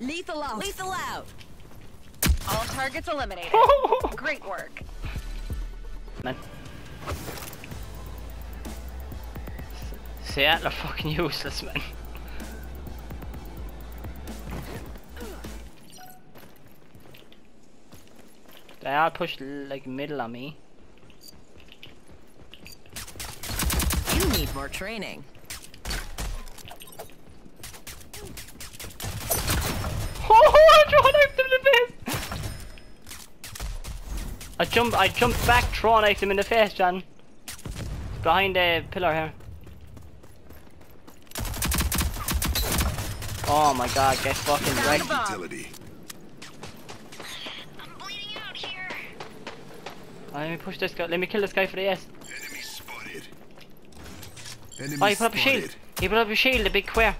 Lethal out. Lethal out. All targets eliminated. Great work. Man. Så jävla fucking useless man. They all pushed like middle on me. You need more training. I jumped. I jumped back, throwing at him in the face, John. Behind the pillar here. Oh my god, get fucking wrecked. Utility. I'm bleeding out here. Let me push this guy. Let me kill this guy for the S. Enemy spotted. Enemy Oh, he put up a shield. He put up a shield, the big queer.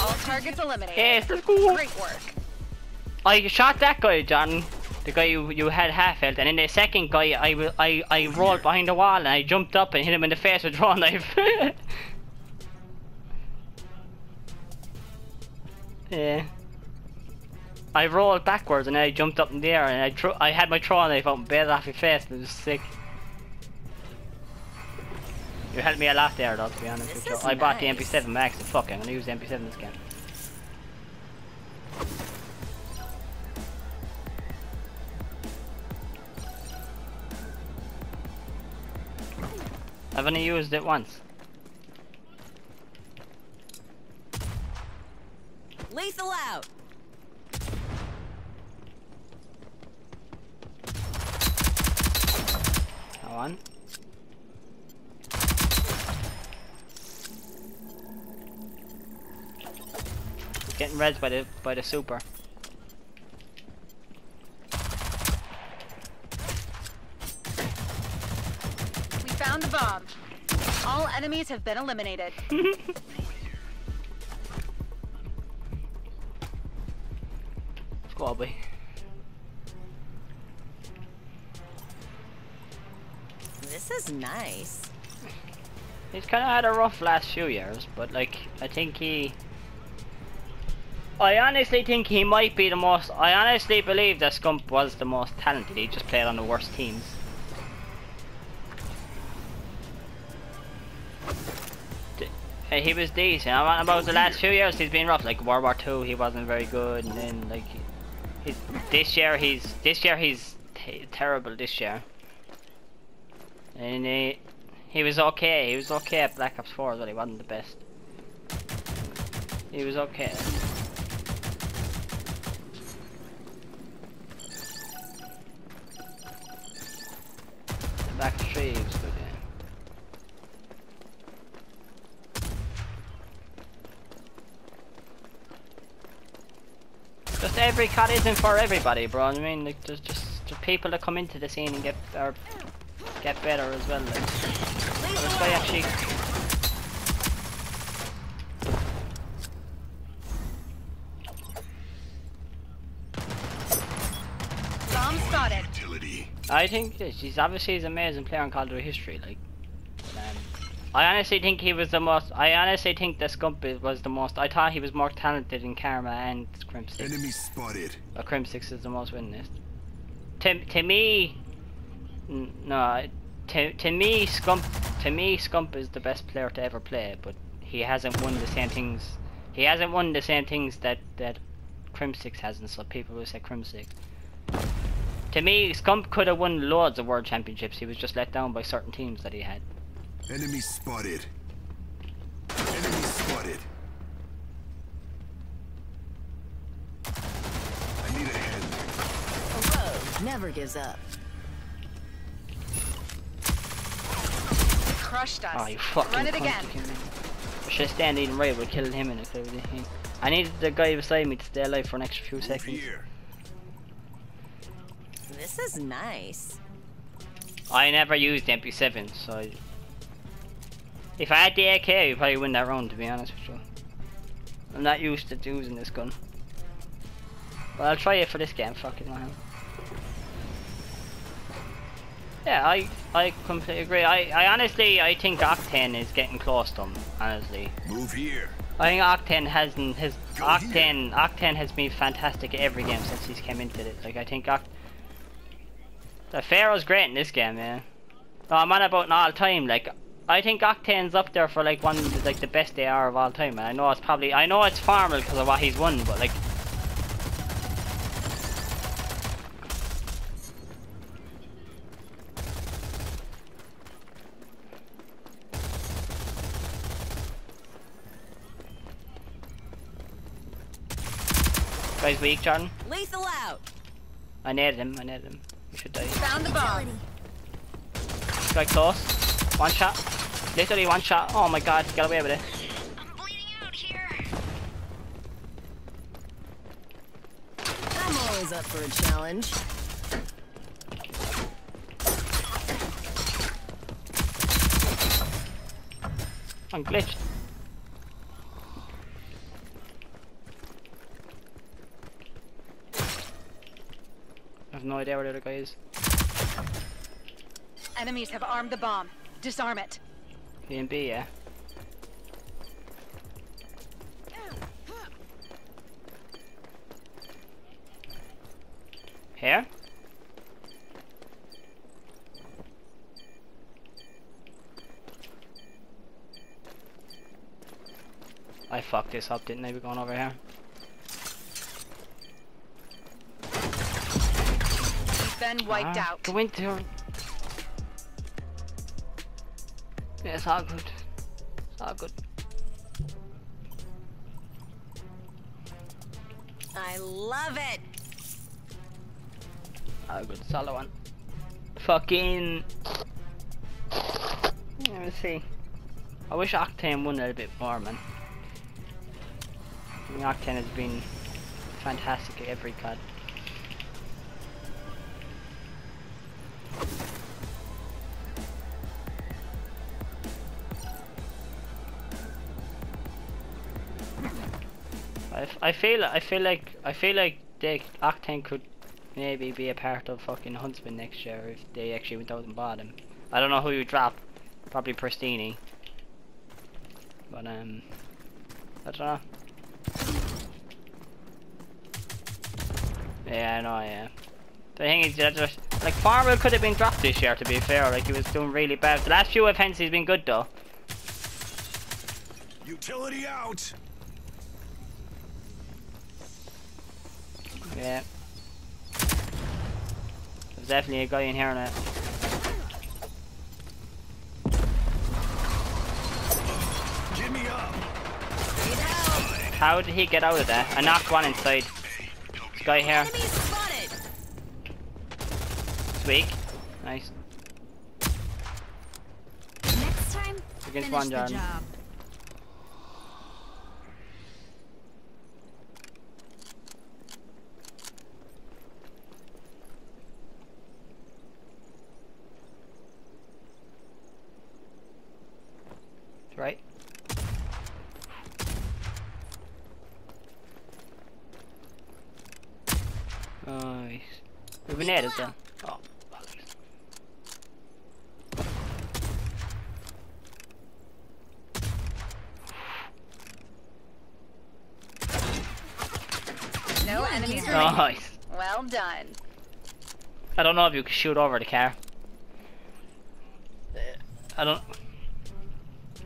All targets eliminated. Yes, let's go. Great work. I shot that guy, John. The guy you, you had half health, and then the second guy, I, I, I rolled behind the wall and I jumped up and hit him in the face with a draw knife. yeah. I rolled backwards and I jumped up in the air and I threw, I had my throw knife out and bailed off his face and it was sick. You helped me a lot there though, to be honest This with you. is I bought the. MP7 Max and fuck, I'm gonna use the MP7 this game. I've only used it once. Lethal out. On. Getting reds by the by the super. We found the bomb. All enemies have been eliminated. Go on, boy. This is nice. He's kind of had a rough last few years, but like I think he. I honestly think he might be the most. I honestly believe that Scump was the most talented. He just played on the worst teams. He was decent. About the last few years. He's been rough. Like World War Two, he wasn't very good, and then like, he's this year he's this year he's terrible. This year, and he he was okay. He was okay at Black Ops 4, but he wasn't the best. He was okay. The Black Ops 3 he was good, yeah. Just every cut isn't for everybody, bro. I mean, like, there's just the people that come into the scene and get or get better as well. Like. This guy actually. Bomb spotted. Utility. I think yeah, she's obviously he's an amazing player in Call of Duty history. Like, but, I honestly think he was the most. I honestly think that Scump was the most. I thought he was more talented in Karma and Crimsix. Enemy spotted. But Crimsix is the most winningest. To to me, no. To to me, Scump. To me, Scump is the best player to ever play. But he hasn't won the same things. He hasn't won the same things that that Crimsix hasn't. So people will say Crimsix. To me, Scump could have won loads of world championships. He was just let down by certain teams that he had. Enemy spotted. Enemy spotted. I need a hand. A rogue never gives up. Crushed us. Oh, you fucking Run it again. you? I should have standing right would kill him in it. clearly. I needed the guy beside me to stay alive for an extra few Over seconds. here. This is nice. I never used MP7, so I... if I had the AK, I'd probably win that round. To be honest with you, I'm not used to using this gun. But I'll try it for this game. Fuck it, man. Yeah, I I completely agree. I, I honestly I think Octane is getting close to him. Honestly, Move here. I think Octane hasn't his Go Octane Octane has been fantastic every game since he's came into it. Like I think Oct the Pharaoh's great in this game, yeah. No, I'm on about an all time. Like I think Octane's up there for like one of the, like the best AR of all time. And I know it's probably I know it's formal because of what he's won, but like guy's weak, Jordan. Lethal out. I nailed him. I nailed him. We should die. Found the bomb. Guy close. One shot. Literally one shot. Oh my god, get away with it. I'm bleeding out here. I'm always up for a challenge. I'm glitched. I have no idea where the other guy is. Enemies have armed the bomb. Disarm it. B and B, yeah. Here? I fucked this up, didn't I? We're going over here. Been wiped Ah, out. Go into Yeah, it's all good. It's all good. I love it. All good. It's all I. Fucking. Let me see. I wish Octane won a little bit more, man. I mean, Octane has been fantastic at every COD. I, feel I feel like I feel like they Octane could maybe be a part of fucking Huntsmen next year if they actually went out and bought him. I don't know who you drop, probably Prestinni. But um, I don't know. Yeah, I know. Yeah. The thing is, that just like Farmer could have been dropped this year. To be fair, like he was doing really bad. The last few events he's been good though. Utility out. Yeah. There's definitely a guy in here now. Give me up. How did he get out of there? I knocked one inside. This guy here. Enemy spotted. It's weak. Nice. Next time, Against finish one the Right. Nice. We've been at it then. Oh. No enemies remaining. Nice. Well done. I don't know if you can shoot over the car. I don't.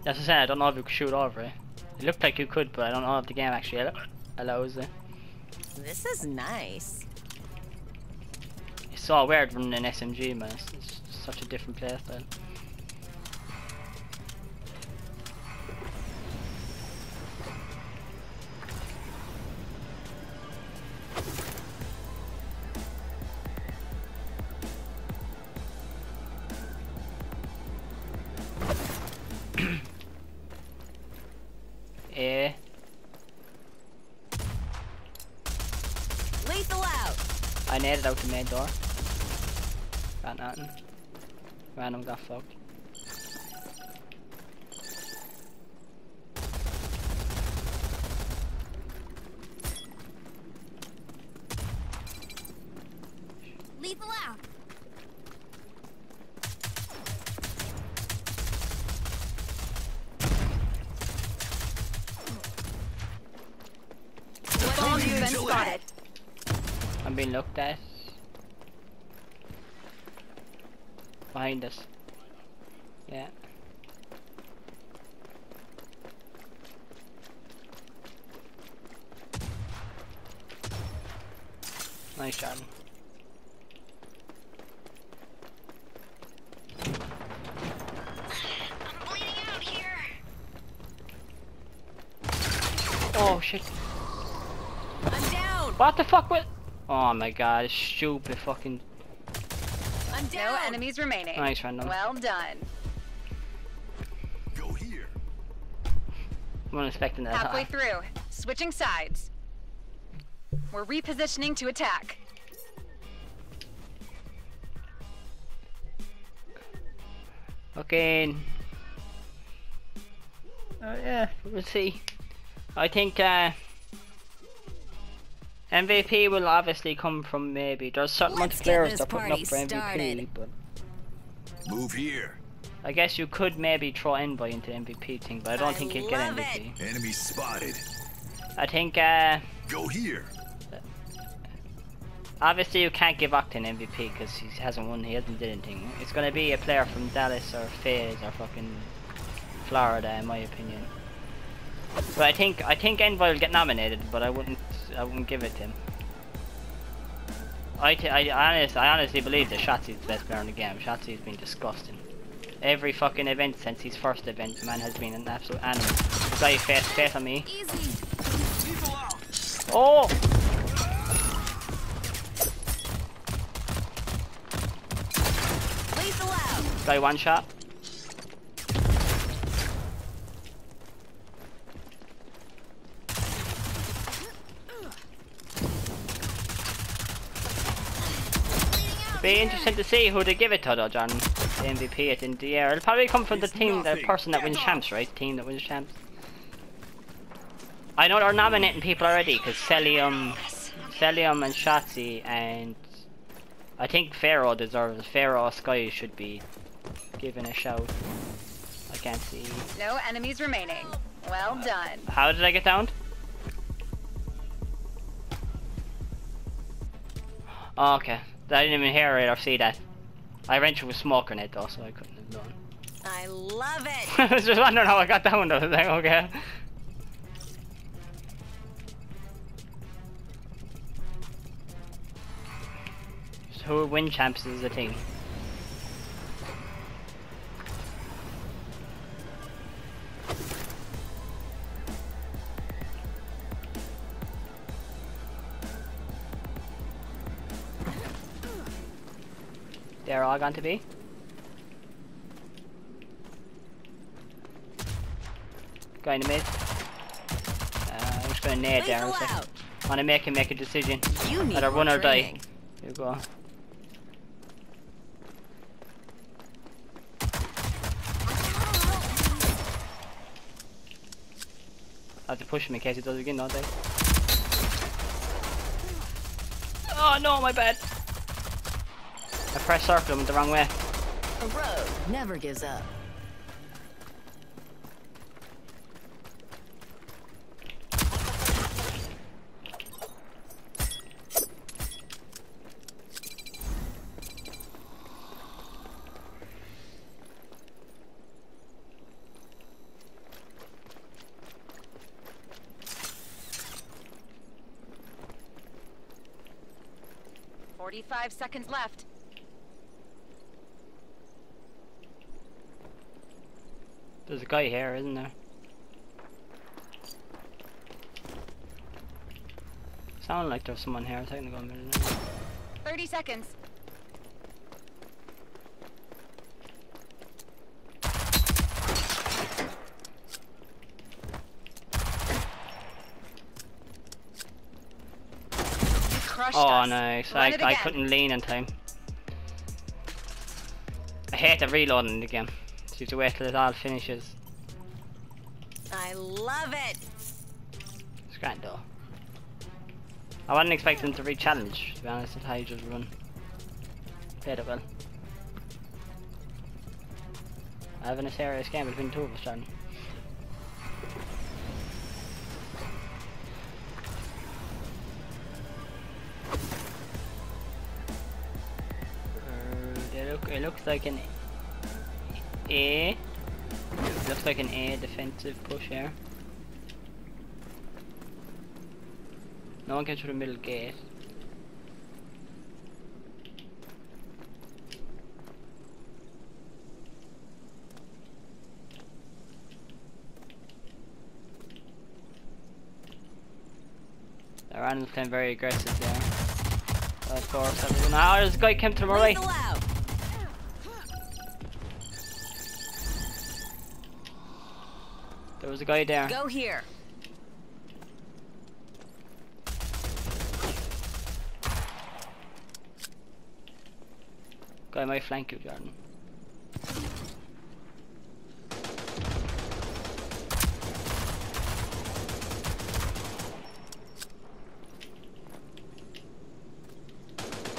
That's what I'm saying. I don't know if you can shoot over it. It looked like you could, but I don't know if the game actually allows it. This is nice. It's so weird running an SMG, man. It's, it's such a different playstyle. grenaded out the main door. Got nothing. Random got fucked. Lethal out. Bomb has been spotted. I'm being looked at. Behind us. Yeah. Nice shot. I'm bleeding out here. Oh shit. I'm down. What the fuck was Oh my god, stupid fucking I'm No down. enemies remaining. Nice random. Well done. Go here. I'm not expecting that. Halfway through. Switching sides. We're repositioning to attack. Okay. Oh yeah, we'll see. I think uh, MVP will obviously come from maybe. There's certain Let's much get players this that putting up party for MVP, started. but Move here. I guess you could maybe throw Envoy into the MVP thing, but I don't I think he'll get love MVP. Enemy spotted. I think uh, Go here. obviously you can't give Octane MVP because he hasn't won, he hasn't did anything. It's gonna be a player from Dallas or FaZe or fucking Florida, in my opinion. But I think I think Envoy will get nominated, but I wouldn't I wouldn't give it to him. I, t- I, honest, I honestly believe that Shotzzy's the best player in the game. Shotzzy's been disgusting. Every fucking event since his first event, the man has been an absolute animal. The guy face face on me. Easy. Oh! Guy one shot. Be interesting to see who they give it to though, John. The MVP at the end of the year. It'll probably come from the team, the person that wins champs, right? Team that wins champs. I know they're nominating people already because Cellium, Cellium and Shotzzy and I think Pharaoh deserves. Pharaoh Sky should be given a shout. I can't see. No enemies remaining. Well done. How did I get down? Oh, okay. I didn't even hear it or see that. I through a smoke grenade though, so I couldn't have done. I love it. I was just wondering how I got down though. I was like, okay. So who win champs is the thing. All going to be. In the mid. Uh, I'm just gonna nade there. Lethal a second. out. Wanna make him make a decision. You need Either run or die. Here you go. I have to push him in case he does it again, don't I? Oh no, my bad. I pressed circle him the wrong way. A road never gives up. Forty-five seconds left. There's a guy here, isn't there? Sound like there's someone here. A minute. now. Thirty seconds. Oh, nice. Run I, I couldn't lean in time. I hate the reloading the game. You have to wait till it all finishes. I love it! It's grand though. I wasn't expecting to re-challenge, to be honest, with how you just run. Played it well. I have a serious game between two of us, John. Uh, it looks like an a. Looks like an A defensive push here. No one gets through the middle gate. The random's playing very aggressive there. Of course, everyone. There's a guy came to my right. Was a guy there. Go here. Guy might flank you, Jordan.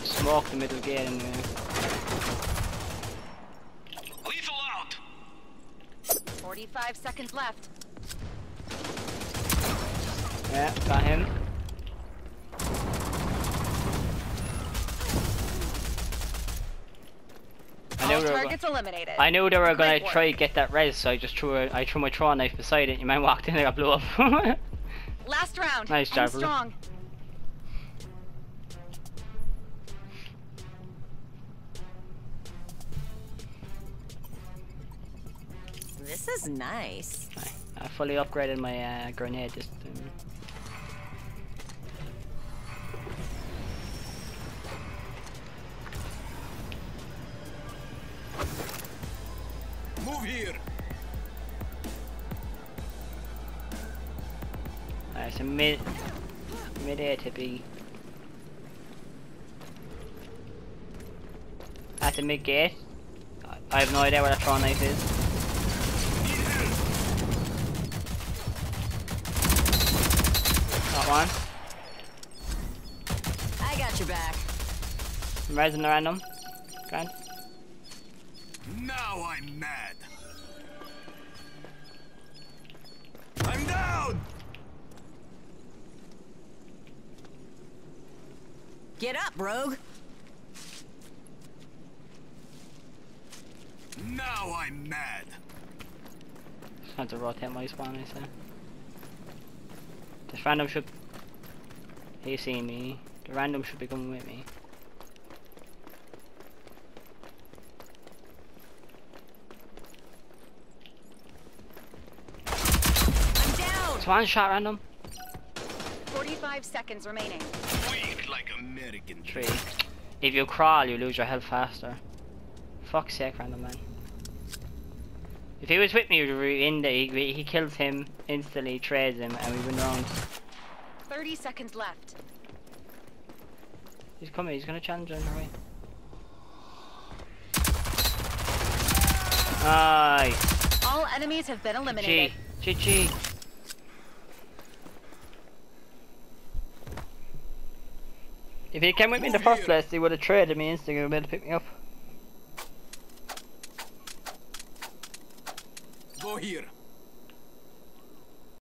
Smoke the middle gate anyway. Lethal out. 45 seconds left. Yeah, got him. I knew, All they were targets eliminated. I knew they were gonna Great try to get that res, so I just threw a, I threw my throw knife beside it. Your man walked in and I got blew up. Last round. Nice job, Ruth. strong. This is nice. I fully upgraded my uh, grenade this time. Alright, so mid mid A to be At the mid gate. I- I have no idea where that throw knife is. Got one. I got your back. I'm raising the random. Grand. Now I'm mad. Get up, rogue. Now I'm mad. Just had to rotate my spawn, I say. This random should. He see me. The random should be coming with me. I'm down. It's one shot random. 45 seconds remaining. Weak like American Tree. If you crawl, you lose your health faster. Fuck's sake, random man. If he was with me, we were in there. He, he kills him instantly, trades him, and we win rounds. 30 seconds left. He's coming. He's gonna challenge him. Hurry. Nice. All enemies have been G. eliminated. GG. If he came with me in the first place, he would have traded me instantly and been able to pick me up. Go here.